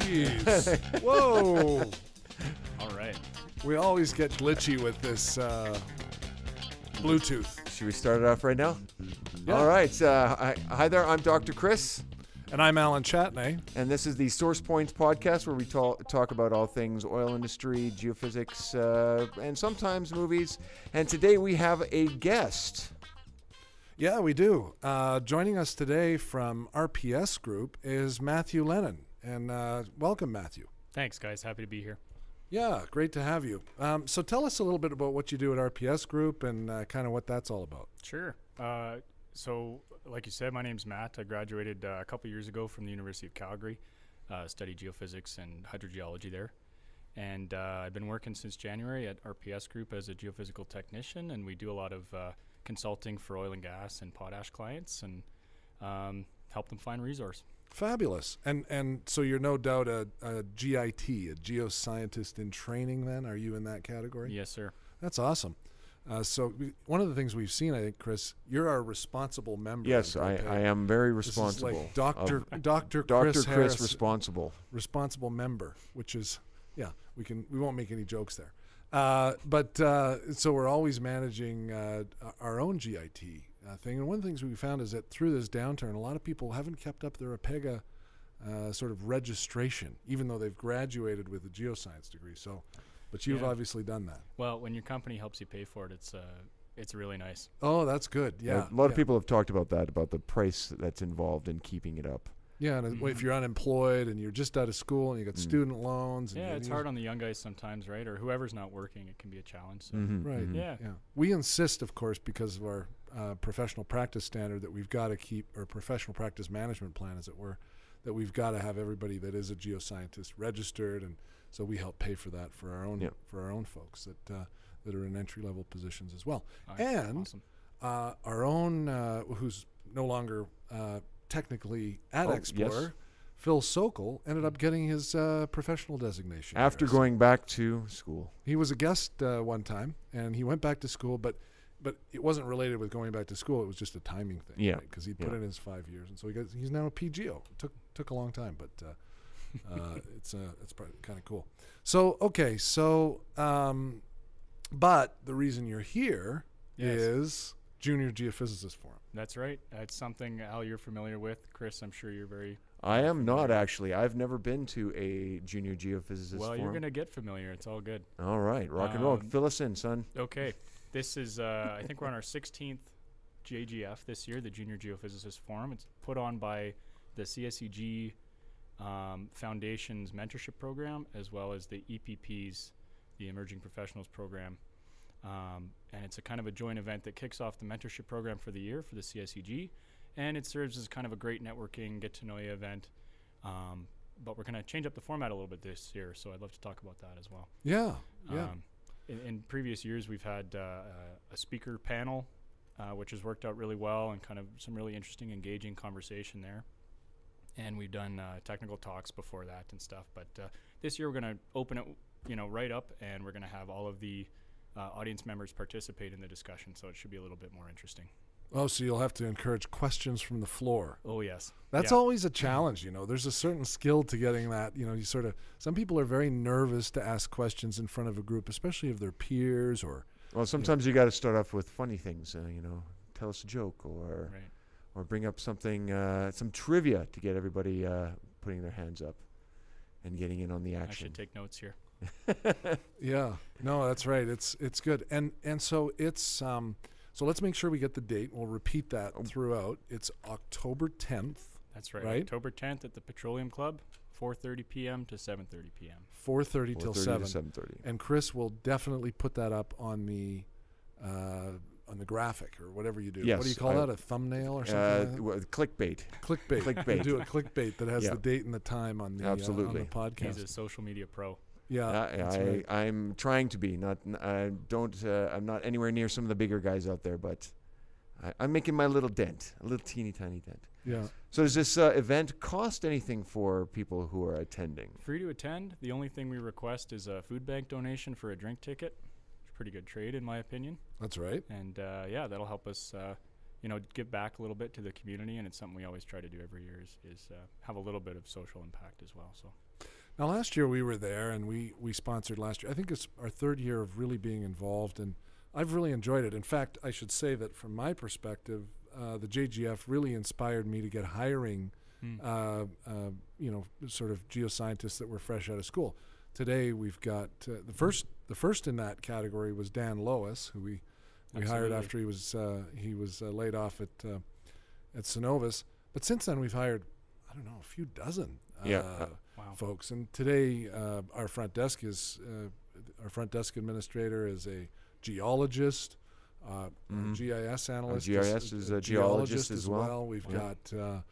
Jeez. Whoa. All right. We always get glitchy with this uh, Bluetooth. Should we start it off right now? Yeah. All right. Uh, hi, hi there. I'm Dr. Chris, And I'm Allan Chatenay. and this is the Source Points podcast where we talk, talk about all things oil industry, geophysics, uh, and sometimes movies. And today we have a guest. Yeah, we do. Uh, joining us today from RPS Group is Matthew Lennon. And uh, welcome, Matthew. Thanks, guys. Happy to be here. Yeah, great to have you. Um, so tell us a little bit about what you do at RPS Group and uh, kind of what that's all about. Sure. Uh, so, like you said, my name's Matt. I graduated uh, a couple years ago from the University of Calgary, uh, studied geophysics and hydrogeology there. And uh, I've been working since January at RPS Group as a geophysical technician, and we do a lot of uh, consulting for oil and gas and potash clients and um, help them find resource. Fabulous. And and so you're no doubt a, a GIT, a geoscientist in training then? Are you in that category? Yes, sir. That's awesome. Uh, so we, one of the things we've seen, I think, Chris, you're our responsible member. Yes, of I, Group A. I am very This is responsible. like Doctor of- Doctor Dr. Chris, Chris, Harris, responsible. responsible member, which is yeah, we can we won't make any jokes there. Uh, but uh, so we're always managing uh, our own GIT uh, thing, and one of the things we found is that through this downturn, a lot of people haven't kept up their APEGA uh, sort of registration, even though they've graduated with a geoscience degree. So, but you've Yeah. obviously done that. Well, when your company helps you pay for it, it's uh, it's really nice. Oh, that's good. Yeah, a lot of people have talked about that, about the price that's involved in keeping it up. Yeah, and if Mhm. you're unemployed and you're just out of school and you got Mm. student loans, and Yeah, it's hard on the young guys sometimes, right? Or whoever's not working, it can be a challenge. So. Mhm, Right. mhm. Yeah. Yeah, we insist, of course, because of our uh, professional practice standard that we've got to keep, or professional practice management plan, as it were, that we've got to have everybody that is a geoscientist registered, and so we help pay for that for our own Yep. for our own folks that uh, that are in entry level positions as well. All right, And awesome. Uh, our own, uh, who's no longer uh, technically at Oh, yes. Phil Sokol, ended up getting his uh, professional designation After here. So going back to school. he was a guest uh, one time, and he went back to school, but but it wasn't related with going back to school. It was just a timing thing. Yeah, because he put yeah. in his five years, and so he got, he's now a PGO. It took took a long time, but uh, uh, it's uh, it's kind of cool. So okay, so um, but the reason you're here is Yes. Junior Geophysicist Forum. That's right. It's something Al you're familiar with. Chris, I'm sure you're very I am not actually. I've never been to a junior geophysicist well. forum. You're gonna get familiar. It's all good. All right, rock and roll. Um, Fill us in, son. Okay, this is uh, I think we're on our 16th JGF this year, the Junior Geophysicist Forum. It's put on by the CSEG um, Foundation's mentorship program as well as the EPP's, the Emerging Professionals Program. Um, and it's a kind of a joint event that kicks off the mentorship program for the year for the CSEG, and it serves as kind of a great networking, get to know you event. Um, but we're going to change up the format a little bit this year, so I'd love to talk about that as well. Yeah, yeah, Um, in, in previous years, we've had uh, uh, a speaker panel, uh, which has worked out really well and kind of some really interesting, engaging conversation there. And we've done technical talks before that and stuff. But this year, we're going to open it, you know, right up, and we're going to have all of the audience members participate in the discussion. So it should be a little bit more interesting. Oh, so you'll have to encourage questions from the floor. Oh yes, That's Yeah. always a challenge, you know. There's a certain skill to getting that. You know, you sort of. Some people are very nervous to ask questions in front of a group, especially of their peers or. Well, sometimes you got to start off with funny things. Uh, you know, tell us a joke or right. or bring up something, uh, some trivia to get everybody uh, putting their hands up and getting in on the I action. should take notes here. Yeah, no, that's right. It's it's good, and and so it's um. So let's make sure we get the date. We'll repeat that Oh. throughout. It's October 10th, That's right. Right. October 10th at the Petroleum Club, 4:30 p.m. to 7:30 p.m. 4:30 till 7. 7:30. And Chris will definitely put that up on the uh, on the graphic or whatever you do. Yes, what do you call I- that? A thumbnail or something? Uh, like that? w- clickbait. clickbait. clickbait. do a clickbait that has Yeah. the date and the time on the uh, Absolutely. on the podcast. He's a social media pro. Yeah, I, I, right. I'm trying to be. Not. n- I don't. Uh, I'm not anywhere near some of the bigger guys out there, but I, I'm making my little dent, a little teeny tiny dent. Yeah. So does this uh, event cost anything for people who are attending? Free to attend. The only thing we request is a food bank donation for a drink ticket. It's a pretty good trade, in my opinion. That's right. And uh, yeah, that'll help us uh, you know, give back a little bit to the community, and it's something we always try to do every year is, is uh, have a little bit of social impact as well. So Now, last year we were there, and we we sponsored last year. I think it's our third year of really being involved, and I've really enjoyed it. In fact, I should say that from my perspective, uh, the JGF really inspired me to get hiring, Mm. uh, uh, you know, sort of geoscientists that were fresh out of school. Today we've got uh, the first. The first in that category was Dan Lois, who we we hired after he was uh, he was uh, laid off at uh, at Cenovus. But since then, we've hired don't know a few dozen. Yeah. Uh, wow, folks. And today, uh, our front desk is uh, our front desk administrator is a geologist, uh, Mhm. GIS analyst, GIS is a geologist as well. We've Yeah. got, uh,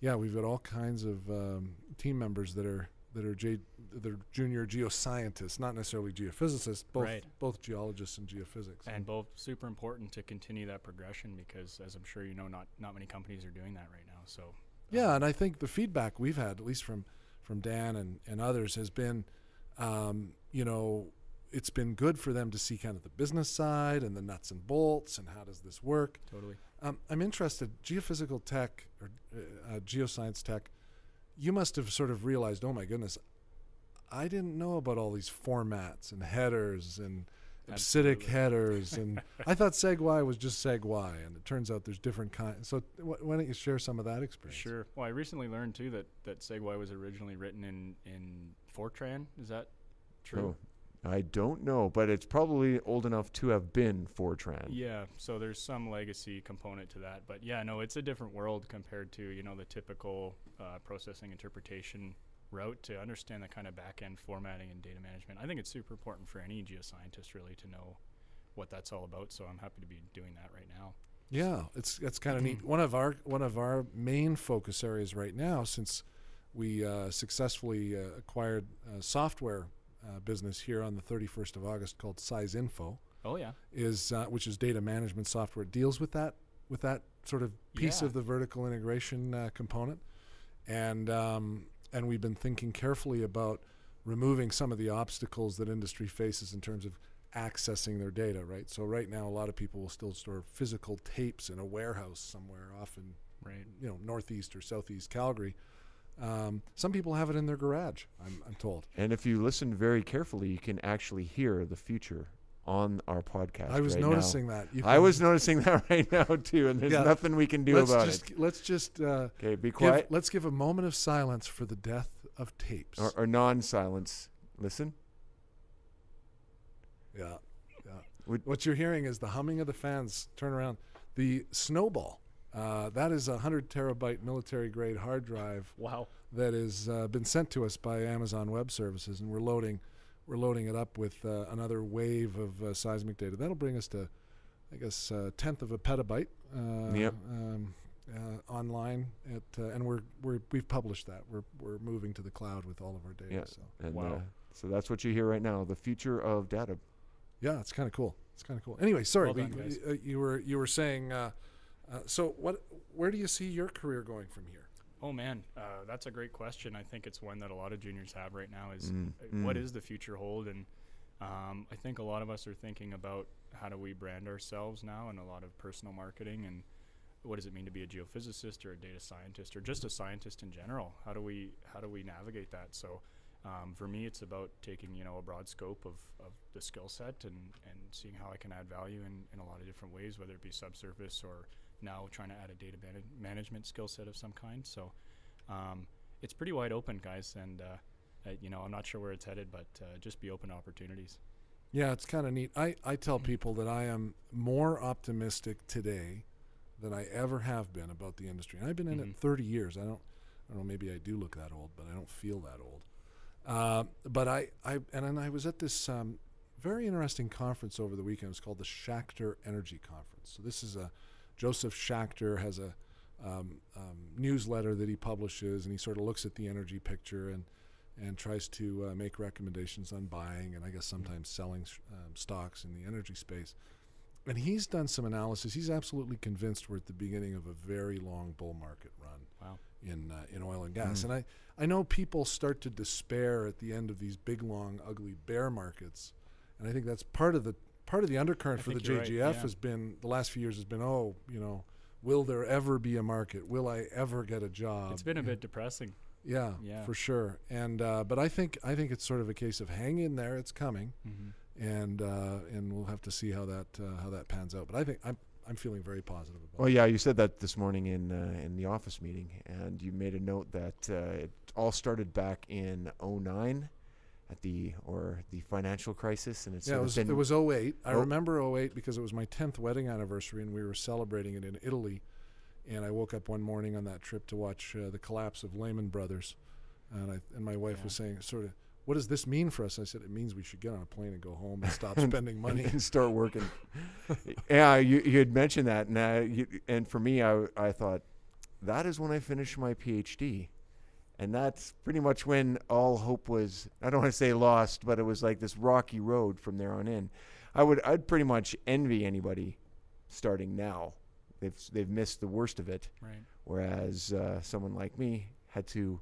yeah, we've got all kinds of um, team members that are that are J, that are junior geoscientists, not necessarily geophysicists, both Right. both geologists and geophysics. and both super important to continue that progression because, as I'm sure you know, not not many companies are doing that right now. So Yeah, and I think the feedback we've had, at least from from Dan and, and others, has been, um, you know, it's been good for them to see kind of the business side and the nuts and bolts and how does this work. totally. Um, I'm interested. Geophysical tech or uh, uh, geoscience tech, you must have sort of realized, oh my goodness, I didn't know about all these formats and headers and EBCDIC headers, and I thought SEG-Y was just SEG-Y, and it turns out there's different kinds. So wh- why don't you share some of that experience? Sure. Well, I recently learned too that that SEG-Y was originally written in in Fortran. Is that true? Oh, I don't know, but it's probably old enough to have been Fortran. Yeah, so there's some legacy component to that, but yeah, no, it's a different world compared to you know the typical uh, processing interpretation route to understand the kind of back end formatting and data management. I think it's super important for any geoscientist really to know what that's all about. So I'm happy to be doing that right now. Yeah, it's it's kind of neat. One of our one of our main focus areas right now, since we uh, successfully uh, acquired a software uh, business here on the 31st of August called Size Info, Oh yeah, is uh, which is data management software. It deals with that with that sort of piece Yeah. of the vertical integration uh, component, and um, and we've been thinking carefully about removing some of the obstacles that industry faces in terms of accessing their data. Right. So right now, a lot of people will still store physical tapes in a warehouse somewhere, often right. you know northeast or southeast Calgary. Um, some people have it in their garage. I'm, I'm told. And if you listen very carefully, you can actually hear the future on our podcast. I was right now. noticing that. You I was noticing that right now too, and there's Yeah. nothing we can do let's about just, it. Let's just uh, Okay, be give, quiet let's give a moment of silence for the death of tapes. or, or non-silence. Listen. yeah, yeah. Would- what you're hearing is the humming of the fans. Turn around. The Snowball. Uh, that is a hundred terabyte military grade hard drive Wow. that has uh, been sent to us by Amazon Web Services, and we're loading we're loading it up with uh, another wave of uh, seismic data. That'll bring us to, I guess, a tenth of a petabyte. Uh, Yep. Um, uh, online at uh, and we're we're we've published that. We're we're moving to the cloud with all of our data. Yeah. So And, Wow. uh, so that's what you hear right now. The future of data. yeah, it's kind of cool. It's kind of cool. Anyway, sorry, Well done, guys. uh, you were you were saying. Uh, uh, so what? Where do you see your career going from here? Oh man, uh, that's a great question. I think it's one that a lot of juniors have right now. Is Mm, uh, what mm. is the future hold? And um, I think a lot of us are thinking about how do we brand ourselves now, and a lot of personal marketing, and what does it mean to be a geophysicist or a data scientist or just a scientist in general? How do we how do we navigate that? So. Um, for me, it's about taking you know a broad scope of, of the skill set and, and seeing how I can add value in, in a lot of different ways, whether it be subsurface or now trying to add a data mana- management skill set of some kind. So um, it's pretty wide open, guys, and uh, you know I'm not sure where it's headed, but uh, just be open to opportunities. Yeah, it's kind of neat. I, I tell people that I am more optimistic today than I ever have been about the industry. And I've been in Mhm. it 30 years. I don't, I don't know, maybe I do look that old, but I don't feel that old. Uh, but I, I, and then I was at this um, very interesting conference over the weekend. It's called the Schachter Energy Conference. So this is a, Josef Schachter has a um, um, newsletter that he publishes, and he sort of looks at the energy picture and and tries to uh, make recommendations on buying and I guess sometimes selling um, stocks in the energy space. And he's done some analysis. He's absolutely convinced we're at the beginning of a very long bull market run Wow. in uh, in oil and gas. Mm. And I, I know people start to despair at the end of these big long ugly bear markets, and I think that's part of the part of the undercurrent I for the think you're right, JGF yeah. has been the last few years has been oh you know will there ever be a market? Will I ever get a job? It's been a bit depressing. yeah, Yeah. for sure. And uh, but I think I think it's sort of a case of hang in there. It's coming, Mm-hmm. and uh, and we'll have to see how that uh, how that pans out. But I think I'm I'm feeling very positive about. Well, it. yeah, you said that this morning in uh, in the office meeting, and you made a note that uh, it all started back in '09 at the or the financial crisis, and it's Yeah, it was, it was 08. I Oh. remember 08 because it was my 10th wedding anniversary and we were celebrating it in Italy. And I woke up one morning on that trip to watch uh, the collapse of Lehman Brothers. And, I, and my wife Yeah. was saying, sort of, what does this mean for us? I said, it means we should get on a plane and go home and stop spending money. and start working. yeah, you you had mentioned that, and uh, you, and for me, I I thought that is when I finished my PhD, and that's pretty much when all hope was. I don't want to say lost, but it was like this rocky road from there on in. I would I'd pretty much envy anybody starting now. They've they've missed the worst of it, Right. whereas uh, someone like me had to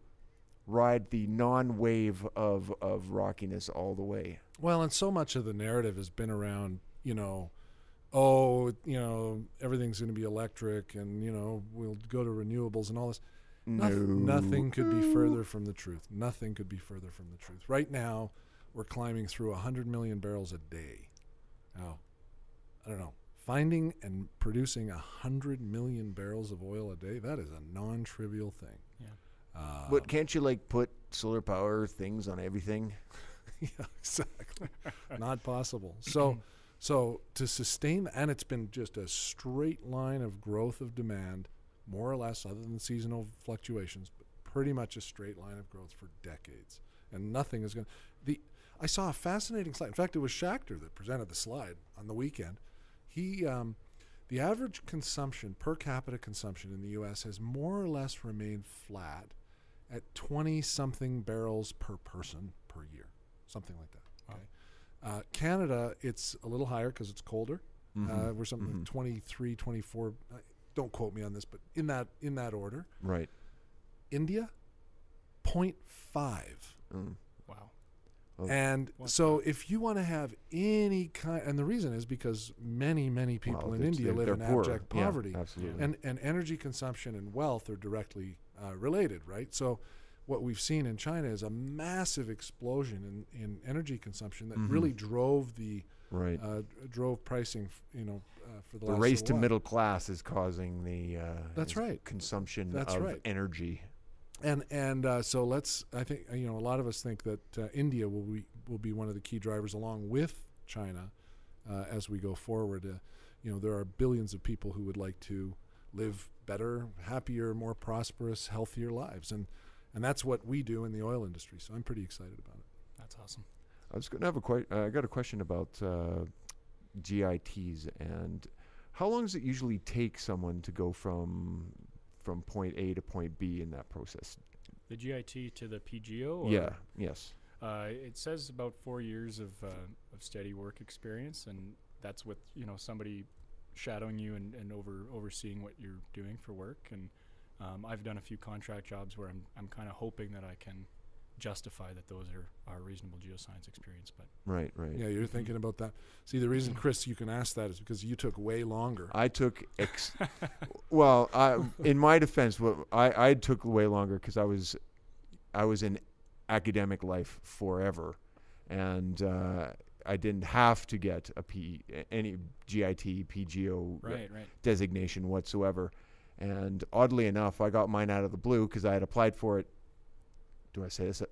ride the non-wave of of rockiness all the way. Well, and so much of the narrative has been around, you know, oh, you know, everything's going to be electric and, you know, we'll go to renewables and all this. Noth- No. Nothing could be further from the truth. Nothing could be further from the truth. Right now, we're climbing through 100 million barrels a day. Now, I don't know. Finding and producing 100 million barrels of oil a day, that is a non trivial thing. Yeah. Uh, But can't you like put solar power things on everything? yeah, exactly. Not possible. So, so to sustain, and it's been just a straight line of growth of demand, more or less, other than seasonal fluctuations, but pretty much a straight line of growth for decades. And nothing is going to. The I saw a fascinating slide. In fact, it was Schachter that presented the slide on the weekend. He, um, the average consumption per capita consumption in the U.S. has more or less remained flat at 20 something barrels per person per year, something like that. Wow. Okay. Uh, Canada, it's a little higher because it's colder. Uh, we're something like mhm. 23, 24. Uh, don't quote me on this, but in that in that order. Right. India, 0.5. Mm. Wow. Oh. And What's so, if you want to have any kind, and the reason is because many, many people Well, in India live in they're poor. abject Yeah, poverty, absolutely. and and energy consumption and wealth are directly uh, related, right? So, what we've seen in China is a massive explosion in, in energy consumption that Mhm. really drove the right. uh, drove pricing, you know, uh, for the, the last race to while. middle class is causing the uh, That's right. consumption That's of right. energy. and and uh, so let's I think uh, you know a lot of us think that uh, India will be will be one of the key drivers along with China uh, as we go forward. Uh, you know there are billions of people who would like to live better, happier, more prosperous, healthier lives, and and that's what we do in the oil industry. So I'm pretty excited about it. That's awesome. I was going to have a que- uh, I got a question about uh, GITs and how long does it usually take someone to go from from point A to point B in that process? The GIT to the P.Geo.? Or Yeah. Yes. Uh, it says about four years of, uh, of steady work experience, and that's with you know somebody shadowing you and, and over overseeing what you're doing for work. And um, I've done a few contract jobs where I'm I'm kind of hoping that I can justify that those are, are reasonable geoscience experience. But Right. Right. Yeah, you're thinking about that. See, the reason, Chris, you can ask that is because you took way longer. I took ex- well, I, in my defense, what I, I took way longer because I was I was in academic life forever, and uh, I didn't have to get a P any GIT P.Geo. right, right. designation whatsoever. And oddly enough, I got mine out of the blue because I had applied for it. Do I say this?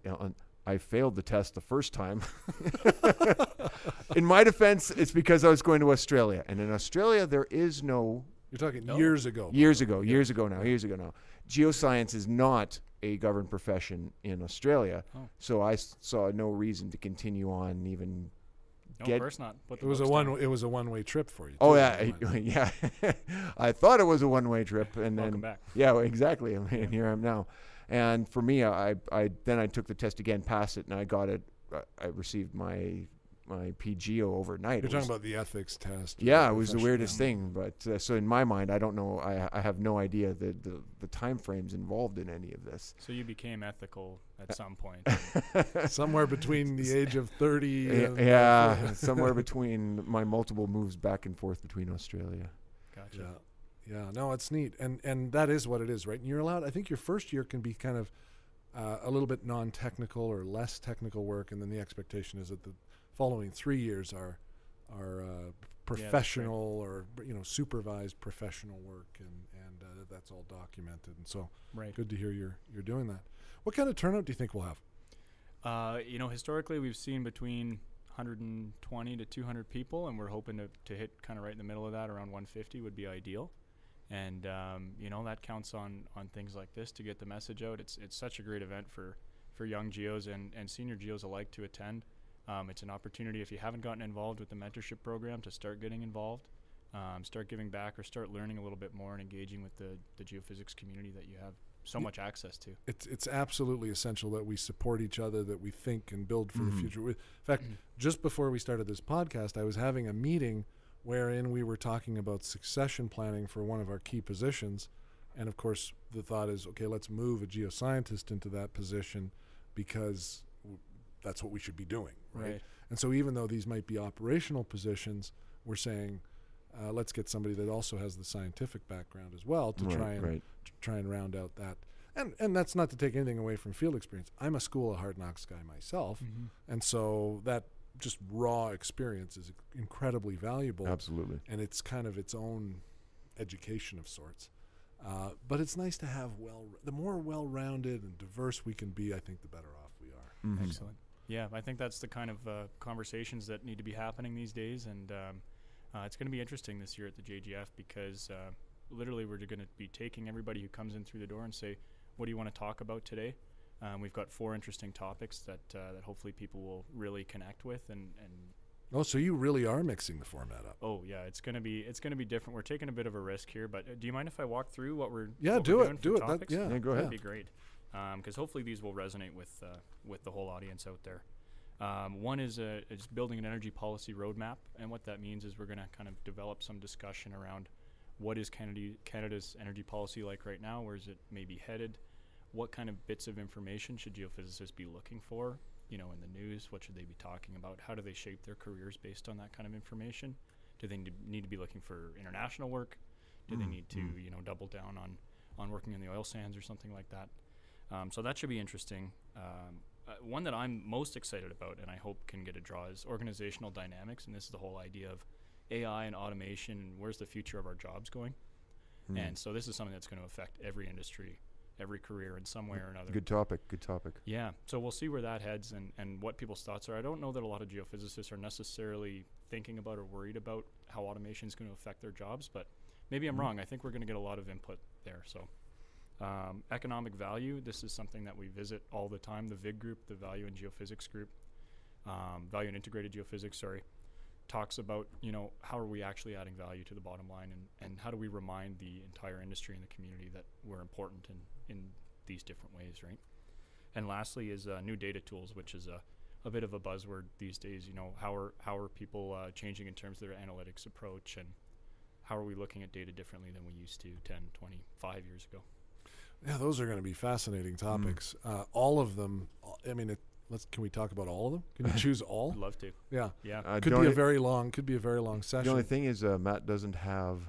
I failed the test the first time. in my defense, it's because I was going to Australia, and in Australia there is no You're talking No. years ago. years ago, years ago now, years ago now. Geoscience is not a governed profession in Australia, Oh. so I saw no reason to continue on even. No, Get- of course not. Put the It was a one. down. It was a one-way trip for you. Oh yeah, never yeah. I thought it was a one-way trip, and Welcome then back. yeah, exactly. I mean, here I am now. And for me, I, I then I took the test again, passed it, and I got it. uh, I received my my P.Geo. overnight. You're It talking about the ethics test. yeah, it was the weirdest yeah. thing. But uh, so in my mind, I don't know. I I have no idea the the the time frames involved in any of this. So you became ethical Uh, at some point. Somewhere between the age of 30. Yeah, and yeah somewhere between my multiple moves back and forth between Australia. Gotcha. Yeah. Yeah, no, it's neat, and and that is what it is, right? And you're allowed. I think your first year can be kind of uh, a little bit non-technical or less technical work, and then the expectation is that the following three years are are uh, right. professional or you know supervised professional work, and and uh, that that's all documented. And so Right. good to hear you're you're doing that. What kind of turnout do you think we'll have? Uh, you know, historically we've seen between 120 to 200 people, and we're hoping to, to hit kind of right in the middle of that, around 150 would be ideal. And um, you know that counts on on things like this to get the message out. It's it's such a great event for for young geos and and senior geos alike to attend. Um, it's an opportunity if you haven't gotten involved with the mentorship program to start getting involved, um, start giving back, or start learning a little bit more and engaging with the the geophysics community that you have so much access to. it's it's absolutely essential that we support each other, that we think and build for Mhm. the future. In fact, just before we started this podcast, I was having a meeting wherein we were talking about succession planning for one of our key positions, and of course, the thought is, okay, let's move a geoscientist into that position because that's what we should be doing, right? And so, even though these might be operational positions, we're saying. Uh, let's get somebody that also has the scientific background as well to right, try and right. to try and round out that. And and that's not to take anything away from field experience. I'm a school of hard knocks guy myself, Mm-hmm. and so that just raw experience is incredibly valuable. Absolutely. And it's kind of its own education of sorts. Uh, but it's nice to have well. The more well-rounded and diverse we can be, I think, the better off we are. Mhm. Excellent. Yeah, I think that's the kind of uh, conversations that need to be happening these days, and um, uh, it's going to be interesting this year at the JGF because uh, literally we're going to be taking everybody who comes in through the door and say, "What do you want to talk about today?" Um, we've got four interesting topics that uh, that hopefully people will really connect with, and and Oh, so you really are mixing the format up? oh yeah, it's going to be it's going to be different. We're taking a bit of a risk here, but uh, do you mind if I walk through what we're Yeah, what do we're it, doing do it. That- yeah, Yeah, go ahead. That'd be great. Because hopefully these will resonate with uh, with the whole audience out there. Um, one is uh, is building an energy policy roadmap, and what that means is we're going to kind of develop some discussion around what is Canada, Canada's energy policy like right now, where is it maybe headed, what kind of bits of information should geophysicists be looking for, you know, in the news, what should they be talking about, how do they shape their careers based on that kind of information, do they need to, be looking for international work, do they Mm, need to mm. you know double down on on working in the oil sands or something like that. Um, so that should be interesting. Um, uh, one that I'm most excited about, and I hope can get a draw, is organizational dynamics, and this is the whole idea of AI and automation, and where's the future of our jobs going. Mm. And so this is something that's going to affect every industry, every career in some way or another. Good topic. Good topic. Yeah, so we'll see where that heads and, and what people's thoughts are. I don't know that a lot of geophysicists are necessarily thinking about or worried about how automation is going to affect their jobs, but maybe I'm Mhm. wrong. I think we're going to get a lot of input there. So, um, economic value, this is something that we visit all the time. The VIG group, the Value in Geophysics group, um, Value in Integrated Geophysics, sorry, talks about, you know, how are we actually adding value to the bottom line and, and how do we remind the entire industry and the community that we're important in, in these different ways, right? And lastly is uh, new data tools, which is a, a bit of a buzzword these days. You know, how are how are people uh, changing in terms of their analytics approach, and how are we looking at data differently than we used to 10, 20, 5 years ago? Yeah, those are going to be fascinating topics. Uh, all of them. I mean, it, let's. Can we talk about all of them? Can you choose all? I'd love to. Yeah, Yeah. Uh, could be a very long. Could be a very long session. The only thing is, uh, Matt doesn't have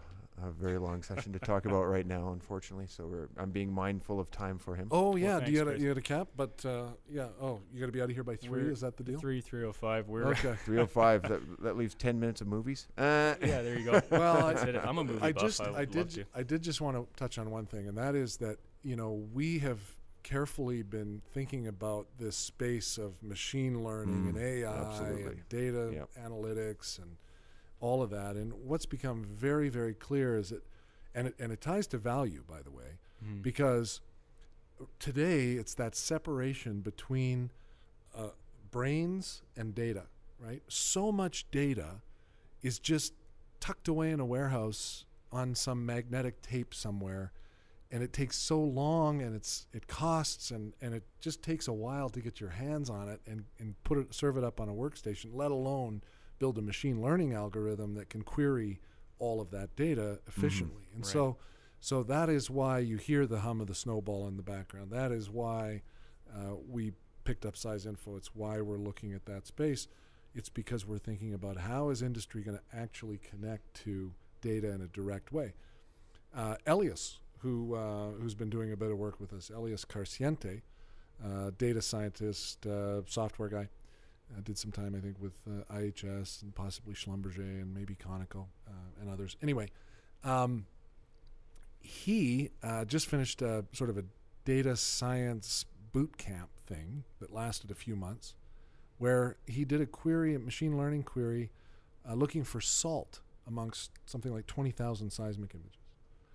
a very long session to talk about right now, unfortunately. So we're, I'm being mindful of time for him. Oh yeah, do you thanks, had a, you had a cap, but uh, yeah. Oh, you got to be out of here by 3 We're Is that the deal? Three three oh five. We're Okay. 305. that, that leaves 10 minutes of movies. Uh, yeah. There you go. Well, I, I'm a movie I buff. just, I, I, did, love. I did just want to touch on one thing, and that is that you know we have carefully been thinking about this space of machine learning and Mm, AI absolutely. and data Yep. analytics and all of that. And what's become very, very clear is that, and it, and it ties to value, by the way, Mhm. because today it's that separation between uh, brains and data, right? So much data is just tucked away in a warehouse on some magnetic tape somewhere and it takes so long and it's it costs and, and it just takes a while to get your hands on it and, and put it serve it up on a workstation let alone build a machine learning algorithm that can query all of that data efficiently. And Right. so so that is why you hear the hum of the snowball in the background. That is why uh, we picked up size info. It's why we're looking at that space. It's because we're thinking about how is industry going to actually connect to data in a direct way. Uh, Elias, who uh, who's been doing a bit of work with us, Elias Carciente, uh, data scientist, uh, software guy. Uh, did some time, I think, with uh, IHS and possibly Schlumberger and maybe Conoco uh, and others. Anyway, um, he uh, just finished a, sort of a data science boot camp thing that lasted a few months, where he did a query, a machine learning query, uh, looking for salt amongst something like 20,000 seismic images.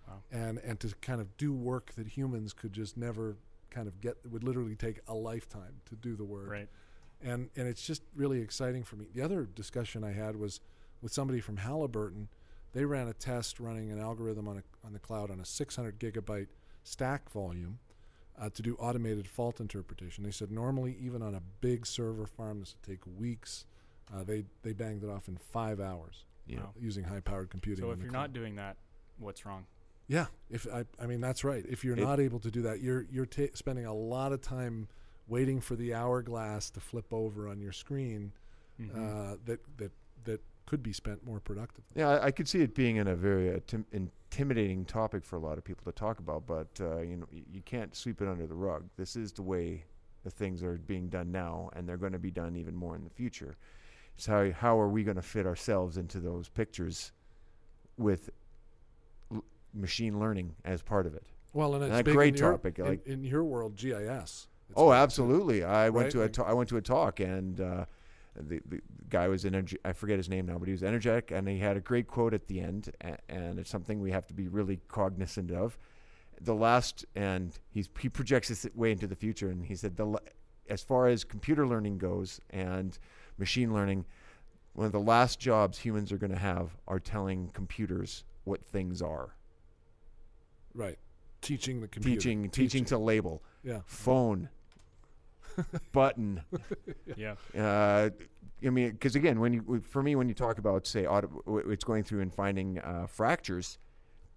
Wow. And, and to kind of do work that humans could just never kind of get, would literally take a lifetime to do the work Right. And and it's just really exciting for me. The other discussion I had was with somebody from Halliburton. They ran a test running an algorithm on a, on the cloud on a 600 gigabyte stack volume uh, to do automated fault interpretation. They said normally even on a big server farm this would take weeks. Uh, they they banged it off in five hours Yeah. Wow. using high powered computing. So if you're cloud. not doing that, what's wrong? Yeah, if I, I mean that's right. If you're It- not able to do that, you're you're ta- spending a lot of time waiting for the hourglass to flip over on your screen Mhm. uh, that that that could be spent more productively. Yeah, I, I could see it being in a very uh, tim- intimidating topic for a lot of people to talk about, but uh, you know, you can't sweep it under the rug. This is the way the things are being done now, and they're going to be done even more in the future. So how, how are we going to fit ourselves into those pictures with l- machine learning as part of it? Well, and it's a big great in your, topic, in, like- in your world, GIS. Oh, absolutely. I went to a ta- I went to a talk and uh, the, the guy was energy. I forget his name now, but he was energetic and he had a great quote at the end, a- and it's something we have to be really cognizant of. The last, and he's he projects this way into the future, and he said the as far as computer learning goes and machine learning, one of the last jobs humans are going to have are telling computers what things are, Right. Teaching the computer. teaching teaching to label Yeah. phone, button. yeah. Uh, I mean, because again, when you for me, when you talk about say auto, it's going through and finding uh, fractures,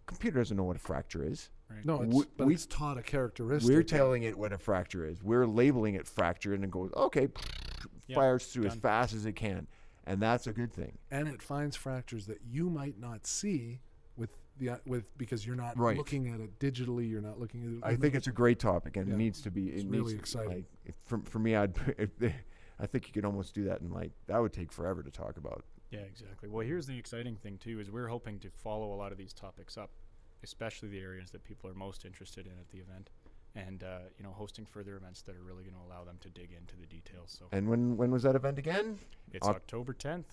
computer doesn't know what a fracture is. Right. No, it's, We- but we- it's taught a characteristic. We're telling it what a fracture is. We're labeling it fracture, and it goes okay, Yeah, fires through as fast as it can, and that's a good thing. and it finds fractures that you might not see with the uh, with because you're not Right. looking at it digitally. You're not looking at it. I think it's a great topic, and Yeah. it needs to be. It It's needs really exciting. Like, if, for for me, I'd. If they, I think you could almost do that in like that would take forever to talk about. Yeah, exactly. Well, here's the exciting thing too: is we're hoping to follow a lot of these topics up, especially the areas that people are most interested in at the event, and uh, you know, hosting further events that are really going to allow them to dig into the details. So And when when was that event again? it's Oc- October 10th,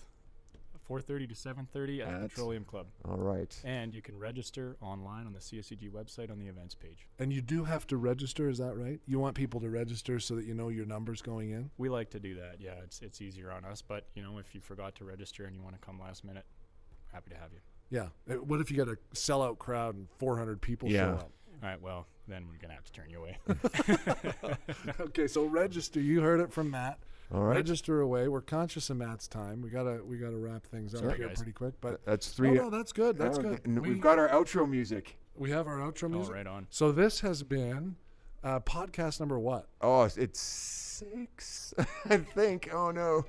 4:30 to 7:30 at the Petroleum Club, All right. and you can register online on the CSEG website on the events page. And you do have to register. Is that right? You want people to register so that you know your numbers going in. We like to do that. Yeah, it's it's easier on us, but you know, if you forgot to register and you want to come last minute, happy to have you. Yeah. Uh, What if you got a sellout crowd and 400 people Yeah. show up? All right, well, then we're gonna have to turn you away. okay, so register. You heard it from Matt. All right. Register away. We're conscious of Matt's time. We gotta we gotta wrap things up Sorry, here guys. pretty quick. But That's oh, three. no, that's good. That's Oh, good. and We, we've got our outro music. we have our outro oh, music. right on. So this has been uh, podcast number what? Oh, it's- it's six, I think. Oh no,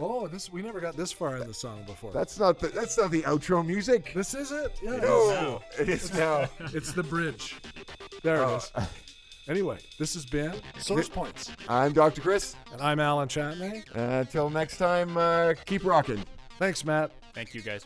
Oh, this we never got this far in the song before. that's not the that's not the outro music. this is it. Yeah, it is. No, it is now. it's the bridge. There it Oh, is. Anyway, this has been Source Points. I'm Dr. Chris. And I'm Allan Chatenay. Uh, until next time, uh, keep rocking. Thanks, Matt. Thank you, guys.